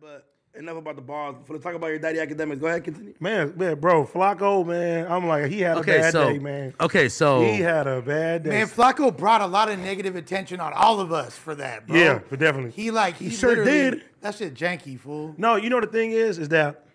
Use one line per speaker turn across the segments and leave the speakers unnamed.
But enough about the balls. For the talk about your daddy Akademiks, go ahead, continue.
Man, man, bro, Flakko, man, I'm like, he had a
Okay,
bad
so
day, man.
okay, so
He had a bad day.
Man, Flakko brought a lot of negative attention on all of us for that, bro.
yeah, but definitely.
He like he,
sure did.
That shit janky, fool.
No, you know the thing is, is that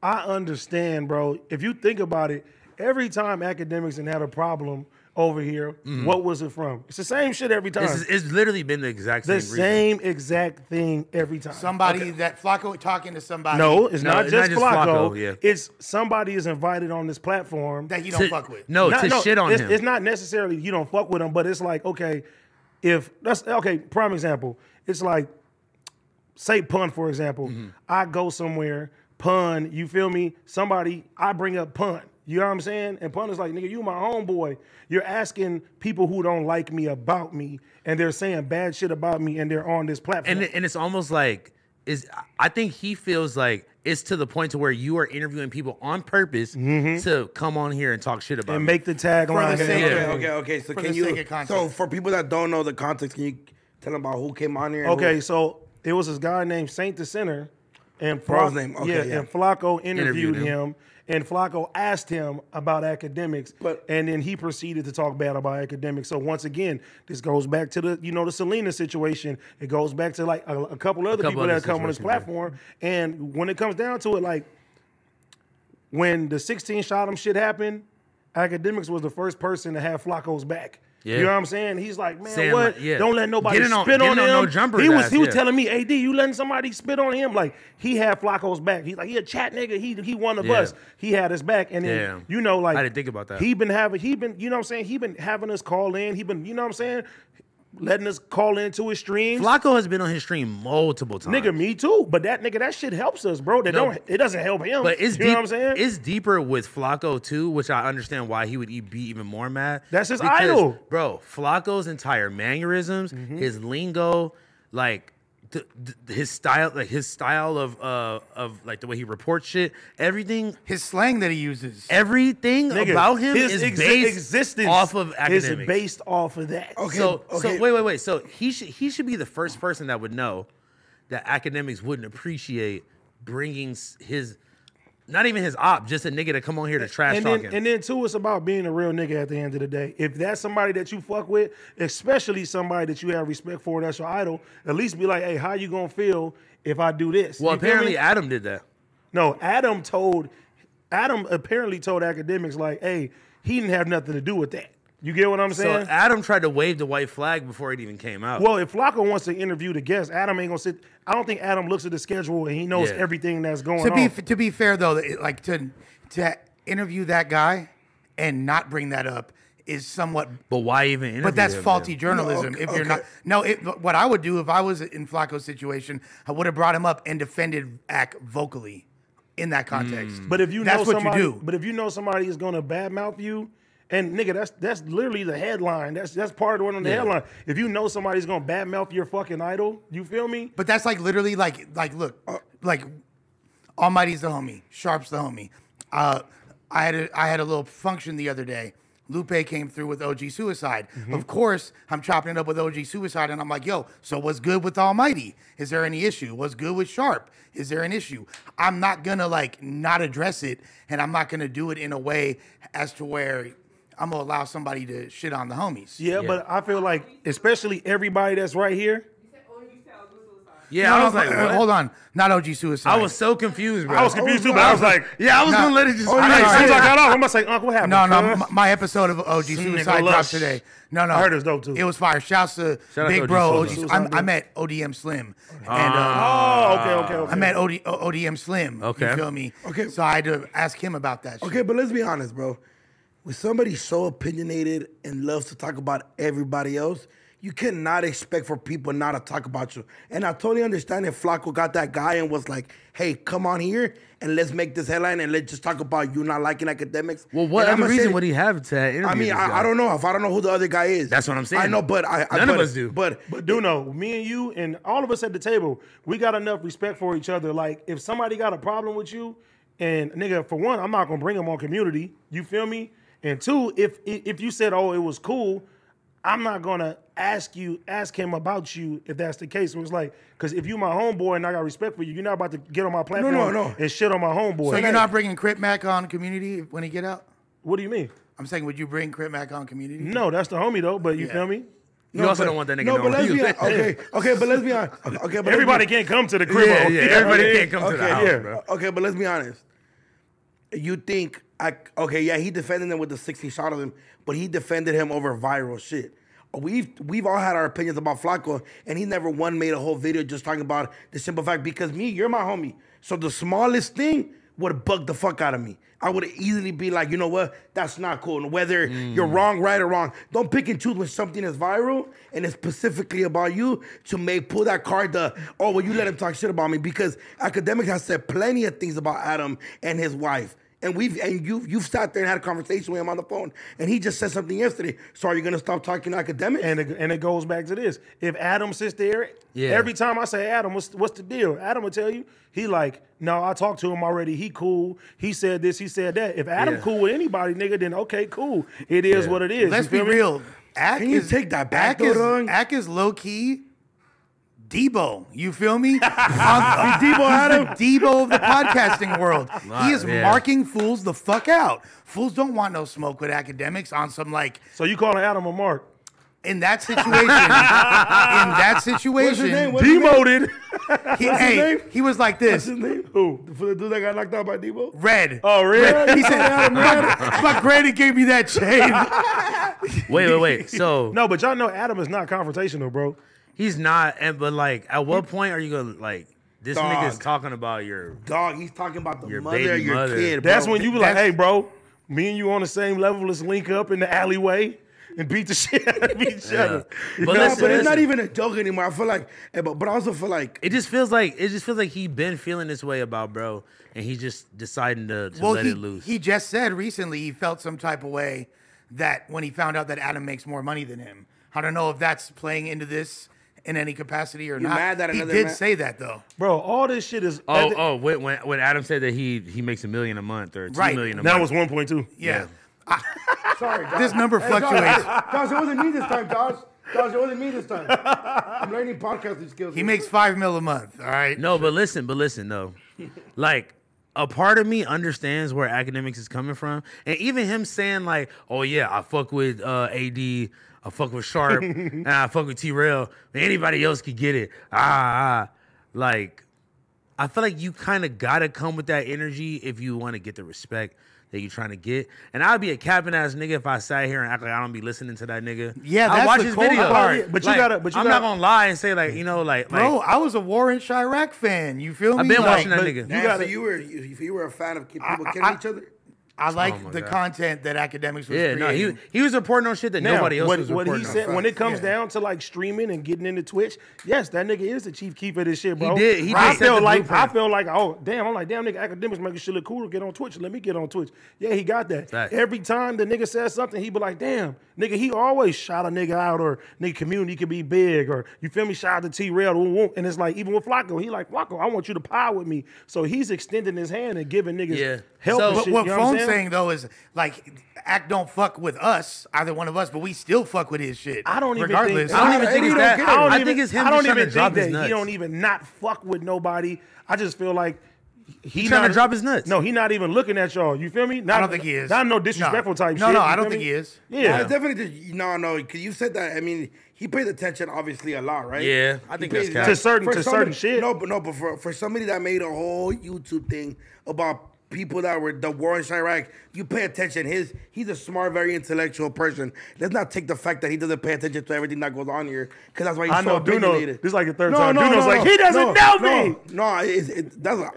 I understand, bro. If you think about it, every time Akademiks and had a problem over here, what was it from? It's the same shit every time.
it's, it's literally been the exact same
the
reason.
same exact thing every time.
Somebody that Flakko talking to somebody
no, it's
No,
not
it's
just
not just
Flakko.
Flakko, yeah.
It's somebody is invited on this platform.
that he don't
To-
fuck with.
No,
Not-
to
no,
shit on
it's,
him.
It's not necessarily you don't fuck with him, but it's like okay, if that's okay. Prime example. It's like say pun for example.
Mm-hmm.
I go somewhere, pun. You feel me? Somebody I bring up pun. You know what I'm saying? And pun is like, nigga, you my homeboy. You're asking people who don't like me about me, and they're saying bad shit about me, and they're on this platform.
and and it's almost like is I think he feels like it's to the point to where you are interviewing people on purpose to come on here and talk shit about
Mm-hmm. and
me.
make the tagline.
the sake
and
Okay, okay, okay. So
For
can you?
sake of context.
So for people that don't know the context, can you tell them about who came on here? and
Okay,
who-
so it was this guy named Saint the Center, and
Bro's name, okay,
yeah,
yeah.
and Flakko interviewed,
Interviewed him.
him. and Flakko asked him about Akademiks,
But-
and then he proceeded to talk bad about Akademiks. So once again, this goes back to the you know the Selena situation. It goes back to like a, a couple other
couple
people
other
that come on this
situations, yeah.
platform, and when it comes down to it, like when the 16 shot him shit happened, Akademiks was the first person to have Flakko's back.
Yeah.
You know what I'm saying? He's like, man,
Saying,
what?
like, yeah.
Don't let nobody
Getting on-
spit on,
getting on
him.
no jumper's
he was
ass,
he was
yeah.
telling me, AD, you letting somebody spit on him? Like he had Flakko's back. He's like, he a chat nigga. He he won the
Yeah.
bus. He had his back. And then
Damn.
you know, like
I didn't think about that.
He been having he been, you know what I'm saying? He been having us call in. He been, you know what I'm saying? Letting us call into his streams.
Flakko has been on his stream multiple times.
Nigga, me too. But that nigga, that shit helps us, bro. That
No.
don't it doesn't help him.
But it's
you
deep,
know what I'm saying?
It's deeper with Flakko too, which I understand why he would be even more mad.
That's his
Because,
idol. Mm-hmm.
bro. Flakko's entire mannerisms, his lingo, like th- th- his style, like his style of uh of like the way he reports shit, everything,
His slang that he uses.
everything
Nigga,
about him
his
is
ex-
based
existence
off of
Akademiks.
is
based off of that.
Okay,
so,
okay.
so wait, wait, wait. So he should he should be the first person that would know that Akademiks wouldn't appreciate bringing his, not even his op, just a nigga to come on here to trash
and
talk
then,
him.
and then too, it's about being a real nigga at the end of the day. If that's somebody that you fuck with, especially somebody that you have respect for, that's your idol, at least be like, hey, how you gonna feel if I do this?
well,
You
apparently? Adam did that.
no. Adam told, Adam apparently told Akademiks like, hey, he didn't have nothing to do with that. You get what I'm saying? So?
Adam tried to wave the white flag before it even came out.
well, if Flakko wants to interview the guest, Adam ain't gonna sit. I don't think Adam looks at the schedule and he knows
Yeah.
everything that's going
to be
on.
to be fair though, like to to interview that guy and not bring that up is somewhat
but why even? Interview
But that's
him
faulty
then?
journalism.
okay,
if you're
okay.
not, no. It, what I would do if I was in Flakko's situation, I would have brought him up and defended Ack vocally in that context.
But if you
that's
know
what
somebody,
you do.
but if you know somebody is gonna badmouth you, and nigga, that's that's literally the headline. That's that's part of the one on the
Yeah.
headline. If you know somebody's gonna badmouth your fucking idol, you feel me?
But that's like literally like like look, like Almighty's the homie, Sharp's the homie. Uh, I had a I had a little function the other day. Lupe came through with OG Suicide. Of course, I'm chopping it up with OG Suicide, and I'm like, yo, so what's good with Almighty? Is there any issue? What's good with Sharp? Is there an issue? I'm not gonna like not address it, and I'm not gonna do it in a way as to where I'm gonna allow somebody to shit on the homies.
Yeah, but I feel like especially everybody that's right here.
Yeah, I was like,
uh,
what?
hold on, not OG Suicide.
I was so confused, bro.
I was confused too, but I was like,
yeah, I was
No.
gonna let it just.
Oh,
I,
yeah.
as soon as I got off, I'm gonna say, Uncle, what happened?
No, no,
cuz?"
m- my episode of OG Suicide
nigga
dropped today. No, no,
I heard it was dope, too.
It was fire. Shouts to
Shout out
Big
to
Bro.
OG
OG,
Suicide,
I'm- I met ODM Slim, and um,
Oh, okay, okay, okay.
I met OD, O- ODM Slim.
Okay.
you feel me?
Okay.
so I had to ask him about that. Shit.
Okay, but let's be honest, bro. With somebody so opinionated and loves to talk about everybody else, you cannot expect for people not to talk about you. And I totally understand if Flakko got that guy and was like, hey, come on here and let's make this headline and let's just talk about you not liking Akademiks.
Well, what
And
other
I'ma
reason
say-
would he have to interview
I mean,
this
I,
guy?
I don't know if I don't know who the other guy is.
That's what I'm saying.
I know, but I, I
None of us do.
But
But do know, me and you and all of us at the table, we got enough respect for each other. Like, if somebody got a problem with you, and nigga, for one, I'm not gonna bring them on community. You feel me? And two, if if you said, oh, it was cool, I'm not gonna ask you, ask him about you if that's the case. So it's like, because if you my homeboy and I got respect for you, you're not about to get on my platform
no, no. no.
and shit on my homeboy.
So you're not bringing Crip Mac on Community when he get out?
what do you mean?
I'm saying, would you bring Crip Mac on Community?
No, that's the homie though. But you
Yeah.
feel me?
You also
but-
don't want that nigga
No, but
knowing
let's
you.
be honest. Okay, okay, but let's be honest. Okay, but
Everybody can't come to the crib.
Yeah, yeah, everybody can't come to the
Okay,
house, bro.
Okay, but let's be honest. You think I okay? Yeah, he defended him with the 60 shot of him, but he defended him over viral shit. We've we've all had our opinions about Flakko, and he never one made a whole video just talking about the simple fact because me, you're my homie. So the smallest thing would have bugged the fuck out of me. I would easily be like, you know what? That's not cool. And whether you're mm. wrong, right, or wrong, don't pick and choose when something is viral and it's specifically about you to make pull that card. The oh, well, you let him talk shit about me because Akademiks has said plenty of things about Adam and his wife. And we've and you you've sat there and had a conversation with him on the phone, and he just said something yesterday. So are you gonna stop talking Akademiks?
And it, and it goes back to this. If Adam sits there,
Yeah.
every time I say Adam, what's what's the deal? Adam will tell you he like, no, I talked to him already. He cool. He said this. He said that. If Adam
Yeah.
cool with anybody, nigga, then okay, cool. It is
Yeah.
what it is.
Let's
You
be
me?
real. Ack
Can you
is,
take that back,
Ack is,
though.
Ack is low key. Debo, you feel me? On-
Debo Adam?
Debo of the podcasting world. He is
yeah.
marking fools the fuck out. Fools don't want no smoke with Akademiks on some like
So you calling Adam a mark?
in that situation. in that situation,
name? What's his name?
Demoted.
he,
his
hey,
name?
he was like
What's
this.
his name?
Who?
For the dude that got knocked out by Debo?
Red.
Oh, really?
He said, but, but Granny gave me that chain.
Wait, wait, wait. So
No, but y'all know Adam is not confrontational, bro.
He's not, and but like, at what point are you gonna like? This
Dog.
nigga's talking about your.
Dog, he's talking about the
Your
mother
baby
your
mother.
kid. Bro.
That's when you be like,
That's-
hey, bro, me and you on the same level. Let's link up in the alleyway and beat the shit out of each
Yeah.
other.
But
No,
listen,
but it's not
listen.
even a joke anymore. I feel like, eh, but, but I also feel like
It just feels like it just feels like he been feeling this way about bro, and he's just deciding to, to
well,
let
he,
it loose.
he just said recently he felt some type of way that when he found out that Adam makes more money than him. I don't know if that's playing into this in any capacity or not.
mad that
he did
man-
say that though.
Bro, all this shit is.
oh, oh, when, when when Adam said that he he makes a million a month or two
Right.
million a
That
month.
was 1.2.
Yeah.
sorry, Josh.
This number
Hey, Josh,
fluctuates.
Josh, it wasn't me this time, Josh. Josh, it wasn't me this time. I'm learning podcasting skills.
He makes five mil a month. All right.
No, but listen, but listen though. like a part of me understands where Akademiks is coming from. And even him saying like, "Oh yeah, I fuck with uh, AD, I fuck with Sharp, and I fuck with T Rail. Anybody else could get it." Ah, ah. like I feel like you kind of gotta come with that energy if you want to get the respect that you're trying to get. And I'd be a capping ass nigga if I sat here and act like I don't be listening to that nigga.
Yeah,
I
that's
watch
the
his
cold
video.
part.
But you
Like,
gotta- but you
I'm
gotta-
not gonna lie and say like you know like
Bro,
like,
I was a Warren Chiraq fan. You feel me?
I've been
Like,
watching that nigga.
you
Damn,
gotta-
so you were you, you were a fan of people
I-
killing
I-
each other.
I oh like
Oh
the
God.
content that Akademiks was
Yeah, no, he he was reporting on shit that
Now,
nobody else
what,
was
what he
reporting
said
on.
when it comes
Yeah.
down to like streaming and getting into Twitch, yes, that nigga is the chief keeper of this shit, bro.
did- he
I
did set
feel
the
like I
blueprint.
feel like oh damn, I'm like damn nigga, Akademiks making shit look cool. Get on Twitch. Let me get on Twitch. Yeah, he got that.
Facts.
Every time the nigga says something, he be like, damn, nigga, he always shout a nigga out or nigga community could be big or you feel me? Shout out to T Rail and it's like even with Flakko, he like Flakko, I want you to pie with me. So he's extending his hand and giving niggas
Yeah.
help.
So-
and
But
shit,
what
you know I'm
Phone's saying? though is like, act don't fuck with us, either one of us, but we still fuck with his shit.
I don't even
regardless.
think.
I don't even think
he
it's
don't
that.
care.
I don't
I
even,
think it's him
I don't even think that
nuts.
he don't even not fuck with nobody. I just feel like he
trying to drop his nuts.
No, he not even looking at y'all. You feel me? Not,
I don't think he is.
Not no disrespectful
No.
type
No,
shit.
no,
you
I don't think
me?
he is.
Yeah.
I definitely. No, no, because you said that. I mean, he paid attention obviously a lot, right?
Yeah, I
He
think
paid-
that's.
To certain-
for
to
somebody-
certain shit.
No, but no, but for, for somebody that made a whole YouTube thing about people that were the war in Chiraq, you pay attention. His he's a smart, very intellectual person. Let's not take the fact that he doesn't pay attention to everything that goes on here, because that's why he's
I
so
know Duno- this is like the third time. No, Duno's like, he doesn't know me.
No, it's, it, that's a,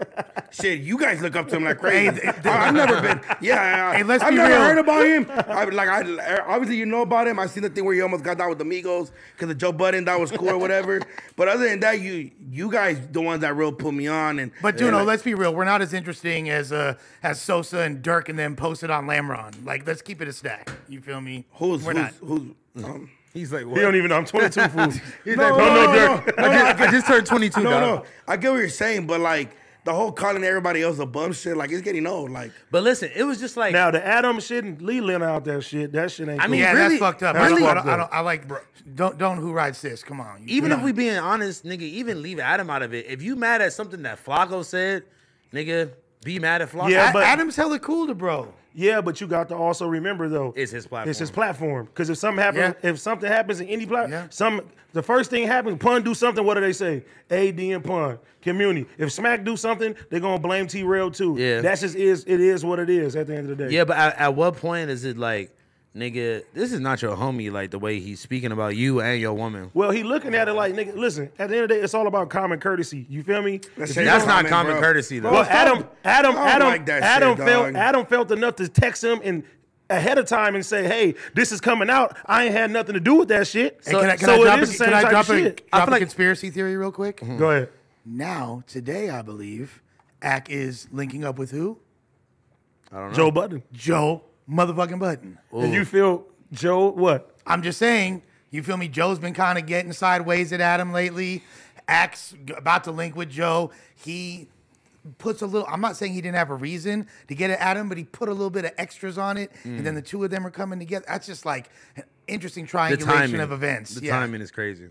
shit. You guys look up to him like crazy. I, have never been. Yeah,
Hey, let's
I've
be
never
real.
heard about him. I, like, I obviously you know about him. I seen the thing where he almost got down with the Migos because of Joe Budden. That was cool or whatever. But other than that, you you guys the ones that real put me on. And
But
and
Duno,
like-
let's be real. We're not as interesting as uh as Sosa and Dirk and them posted on Lamron. Like, let's keep it a stack. You feel me?
who's
We're
who's
not.
who's um,
He's like,
He don't even know. I'm 22 fools.
no,
don't know
no,
Dirk.
no, no,
I just, I just turned 22.
no,
dog.
no. I get what you're saying, but like the whole calling everybody else a bum shit, like it's getting old. Like
But listen, it was just like
Now the Adam shit and Leland out that shit. That shit ain't.
I mean,
cool.
Yeah,
really-
that's fucked up.
that's
I, don't, I,
fucked
don't, I don't. I like. Don't don't who rides this? Come on. You-
even if
know.
we being honest, nigga, even leave Adam out of it. If you mad at something that Flakko said, nigga, be mad at Flakko.
Yeah,
A-
but-
Adam's hella cool to bro.
Yeah, but you got to also remember though,
It's his platform.
It's his platform. Because if something happens,
Yeah.
if something happens in any platform,
Yeah.
some the first thing happens, pun do something. What do they say? AD and pun community. If Smack do something, they're gonna blame T Rail too.
Yeah.
that's just is it is what it is at the end of the day.
Yeah, but at, at what point is it like, nigga, this is not your homie, like the way he's speaking about you and your woman.
Well, he looking at it like nigga. Listen, at the end of the day, it's all about common courtesy. You feel me?
That
If
shit
you
That's
don't-
not
Common,
common
bro.
courtesy though.
Well. Adam, Adam, Adam,
like
Adam
shit,
felt
dog.
Adam felt enough to text him and ahead of time and say, "Hey, this is coming out. I ain't had nothing to do with that shit."
Hey, can I, can
so
I
it
drop, a,
the same
can I drop,
of
a,
shit.
I
drop
feel
a
like-
conspiracy theory real quick? Mm-hmm.
Go ahead.
Now, today, I believe, Ack is linking up with who? I don't know.
Joe Budden.
Joe motherfucking Budden.
And you feel Joe what?
I'm just saying, you feel me? Joe's been kind of getting sideways at Adam lately. Axe g- about to link with Joe. He puts a little. I'm not saying he didn't have a reason to get it at Adam, but he put a little bit of extras on it, and then mm. the two of them are coming together. That's just like an interesting triangulation
timing
of events.
The
yeah.
timing is crazy.